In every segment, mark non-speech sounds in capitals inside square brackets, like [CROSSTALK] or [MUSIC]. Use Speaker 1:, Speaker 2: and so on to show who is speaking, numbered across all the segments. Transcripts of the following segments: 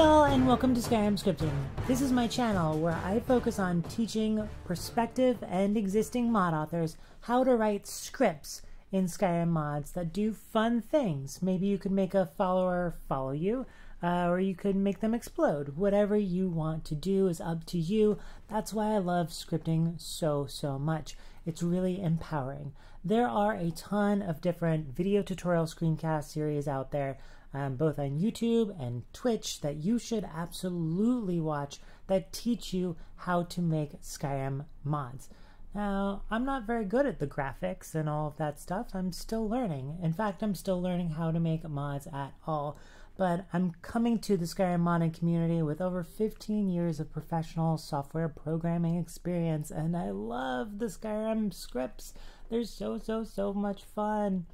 Speaker 1: y'all, and welcome to Skyrim Scripting. This is my channel where I focus on teaching prospective and existing mod authors how to write scripts in Skyrim mods that do fun things. Maybe you could make a follower follow you, uh, or you could make them explode. Whatever you want to do is up to you. That's why I love scripting so, so much. It's really empowering. There are a ton of different video tutorial screencast series out there um, both on YouTube and Twitch that you should absolutely watch that teach you how to make Skyrim mods. Now, I'm not very good at the graphics and all of that stuff. I'm still learning. In fact, I'm still learning how to make mods at all. But I'm coming to the Skyrim modding community with over 15 years of professional software programming experience, and I love the Skyrim scripts. They're so, so, so much fun.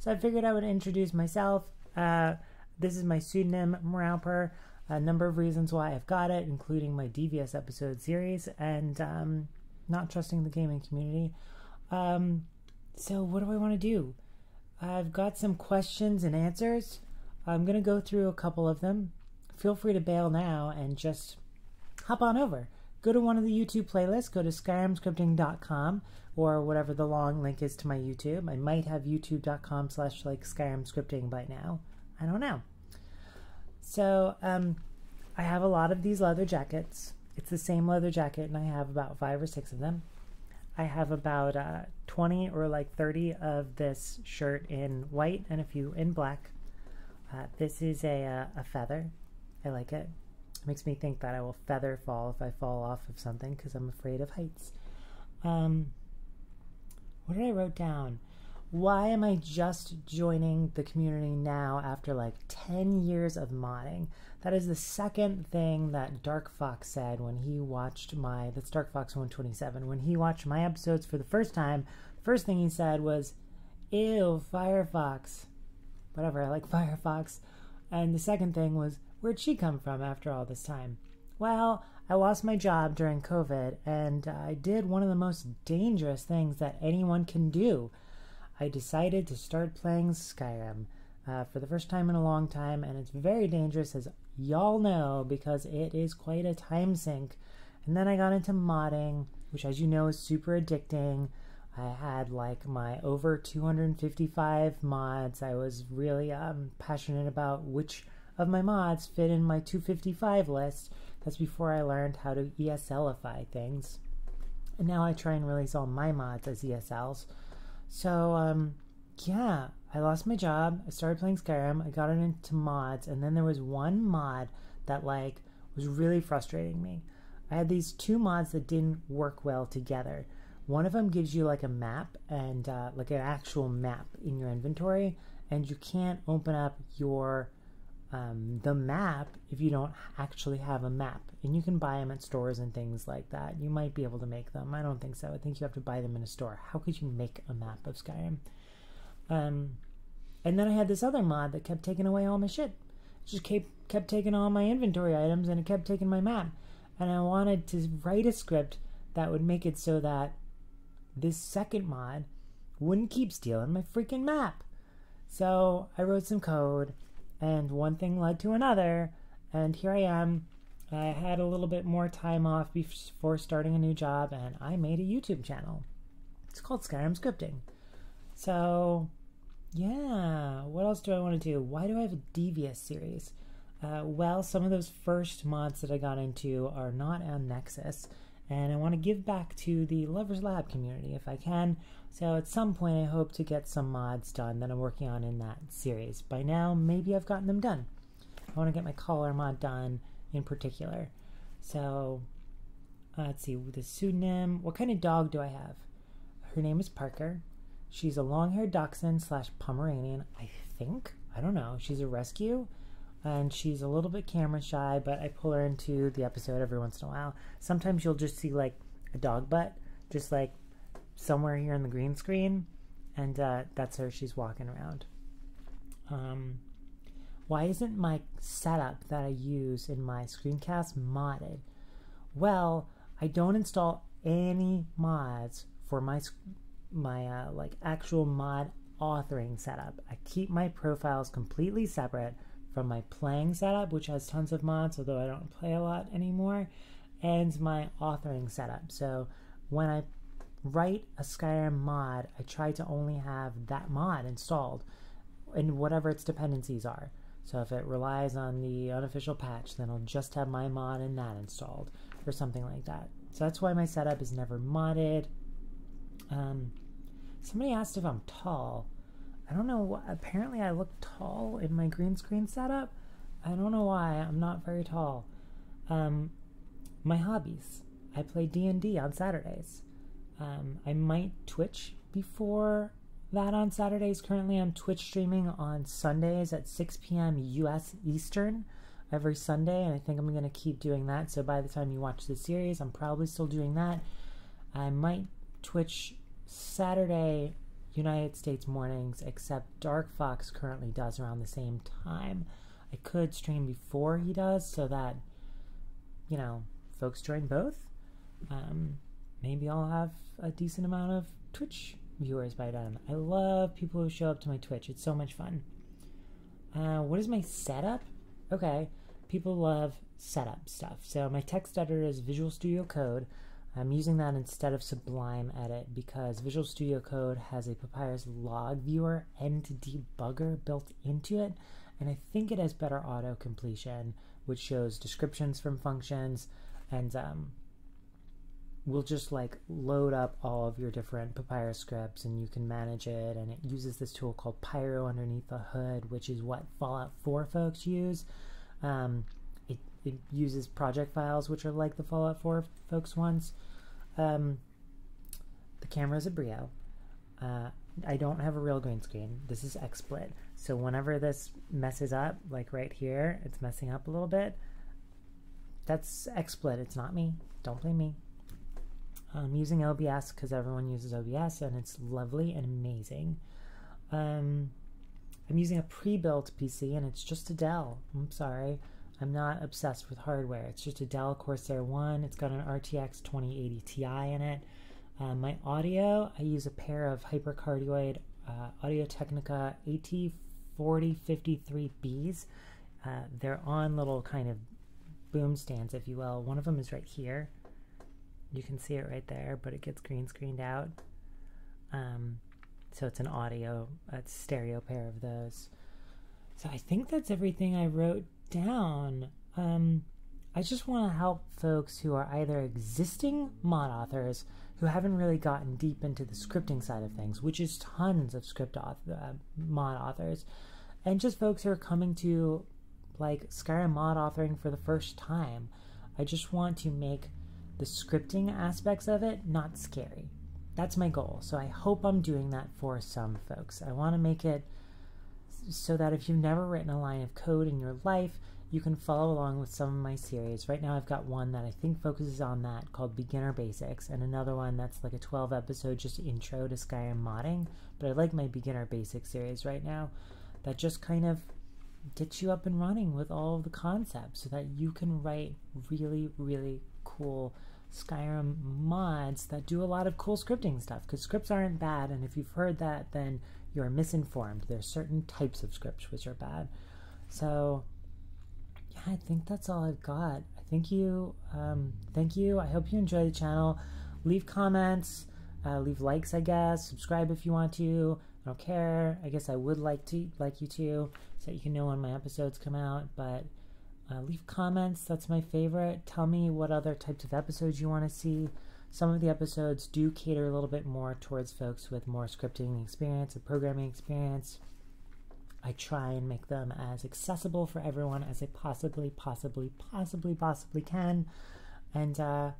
Speaker 1: So I figured I would introduce myself, uh, this is my pseudonym, Mrowr Purr. A number of reasons why I've got it, including my devious episode series and um, not trusting the gaming community. Um, so, what do I want to do? I've got some questions and answers. I'm going to go through a couple of them. Feel free to bail now and just hop on over. Go to one of the YouTube playlists, go to skyrimscripting.com or whatever the long link is to my YouTube. I might have youtube.com slash like Skyrim scripting by now. I don't know. So um, I have a lot of these leather jackets. It's the same leather jacket, and I have about five or six of them. I have about uh, 20 or like 30 of this shirt in white and a few in black. Uh, this is a, uh, a feather. I like it. it. Makes me think that I will feather fall if I fall off of something because I'm afraid of heights. Um, what did I wrote down? why am I just joining the community now after like 10 years of modding? That is the second thing that Dark Fox said when he watched my, that's Dark Fox 127, when he watched my episodes for the first time. First thing he said was, Ew, Firefox. Whatever, I like [LAUGHS] Firefox. And the second thing was, where'd she come from after all this time? Well, I lost my job during COVID and I did one of the most dangerous things that anyone can do. I decided to start playing Skyrim uh, for the first time in a long time, and it's very dangerous, as y'all know, because it is quite a time sink. And then I got into modding, which, as you know, is super addicting. I had like my over 255 mods. I was really um, passionate about which of my mods fit in my 255 list. That's before I learned how to ESLify things. And now I try and release all my mods as ESLs. So, um, yeah, I lost my job. I started playing Skyrim. I got into mods, and then there was one mod that like was really frustrating me. I had these two mods that didn't work well together. One of them gives you like a map and uh, like an actual map in your inventory, and you can't open up your um, the map if you don't actually have a map. And you can buy them at stores and things like that. You might be able to make them. I don't think so. I think you have to buy them in a store. How could you make a map of Skyrim? Um, and then I had this other mod that kept taking away all my shit. It just kept, kept taking all my inventory items and it kept taking my map. And I wanted to write a script that would make it so that this second mod wouldn't keep stealing my freaking map. So I wrote some code and one thing led to another, and here I am. I had a little bit more time off before starting a new job, and I made a YouTube channel. It's called Skyrim Scripting. So, yeah, what else do I want to do? Why do I have a Devious series? Uh, well, some of those first mods that I got into are not on Nexus, and I want to give back to the Lovers Lab community if I can. So at some point, I hope to get some mods done that I'm working on in that series. By now, maybe I've gotten them done. I want to get my collar mod done in particular. So uh, let's see, the pseudonym. What kind of dog do I have? Her name is Parker. She's a long-haired dachshund slash Pomeranian, I think. I don't know. She's a rescue and she's a little bit camera shy, but I pull her into the episode every once in a while. Sometimes you'll just see like a dog butt, just like somewhere here in the green screen, and uh, that's her. She's walking around. Um, why isn't my setup that I use in my screencast modded? Well, I don't install any mods for my my uh, like actual mod authoring setup. I keep my profiles completely separate from my playing setup, which has tons of mods, although I don't play a lot anymore, and my authoring setup. So when I write a Skyrim mod, I try to only have that mod installed in whatever its dependencies are. So if it relies on the unofficial patch, then I'll just have my mod and that installed or something like that. So that's why my setup is never modded. Um, somebody asked if I'm tall. I don't know. What, apparently, I look tall in my green screen setup. I don't know why. I'm not very tall. Um, my hobbies. I play D and D on Saturdays. Um, I might Twitch before that on Saturdays. Currently, I'm Twitch streaming on Sundays at 6 p.m. U.S. Eastern every Sunday, and I think I'm going to keep doing that. So by the time you watch the series, I'm probably still doing that. I might Twitch Saturday United States mornings, except Dark Fox currently does around the same time. I could stream before he does so that, you know, folks join both. Um, maybe I'll have a decent amount of Twitch viewers by then. I love people who show up to my Twitch, it's so much fun. Uh, what is my setup? Okay, people love setup stuff. So my text editor is Visual Studio Code. I'm using that instead of Sublime Edit because Visual Studio Code has a Papyrus log viewer and debugger built into it, and I think it has better auto completion, which shows descriptions from functions and um, will just like load up all of your different Papyrus scripts and you can manage it. And it uses this tool called Pyro underneath the hood, which is what Fallout 4 folks use. Um, it, uses project files, which are like the Fallout 4 folks ones. Um, the camera is a Brio. Uh, I don't have a real green screen. This is XSplit. So whenever this messes up, like right here, it's messing up a little bit. That's XSplit. It's not me. Don't blame me. I'm using OBS because everyone uses OBS and it's lovely and amazing. Um, I'm using a pre-built PC and it's just a Dell. I'm sorry. I'm not obsessed with hardware. It's just a Dell Corsair 1. It's got an RTX 2080 Ti in it. Uh, my audio, I use a pair of Hypercardioid uh, Audio Technica AT4053Bs. Uh, they're on little kind of boom stands, if you will. One of them is right here. You can see it right there, but it gets green screened out. Um, so it's an audio, a stereo pair of those. So I think that's everything I wrote down. Um, I just want to help folks who are either existing mod authors who haven't really gotten deep into the scripting side of things, which is tons of script author, uh, mod authors, and just folks who are coming to like Skyrim mod authoring for the first time. I just want to make the scripting aspects of it not scary. That's my goal. So I hope I'm doing that for some folks. I want to make it so that if you've never written a line of code in your life, you can follow along with some of my series. Right now, I've got one that I think focuses on that called Beginner Basics, and another one that's like a 12 episode just intro to Skyrim modding. But I like my Beginner Basics series right now that just kind of gets you up and running with all the concepts so that you can write really, really cool Skyrim mods that do a lot of cool scripting stuff because scripts aren't bad, and if you've heard that, then you're misinformed. There's certain types of scripts which are bad. So, yeah, I think that's all I've got. I thank you. Um, thank you. I hope you enjoy the channel. Leave comments, uh, leave likes, I guess. Subscribe if you want to. I don't care. I guess I would like to like you to, so that you can know when my episodes come out. But uh, leave comments. That's my favorite. Tell me what other types of episodes you want to see. Some of the episodes do cater a little bit more towards folks with more scripting experience or programming experience. I try and make them as accessible for everyone as I possibly, possibly, possibly, possibly can. And uh,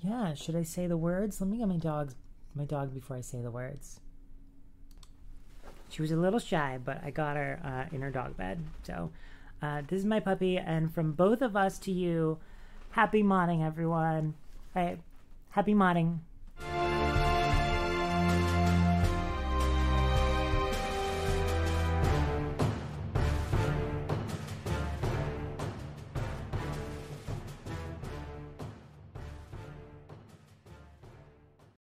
Speaker 1: yeah, should I say the words? Let me get my dog's my dog before I say the words. She was a little shy, but I got her uh, in her dog bed. So uh, this is my puppy, and from both of us to you, happy modding, everyone. All right, happy modding.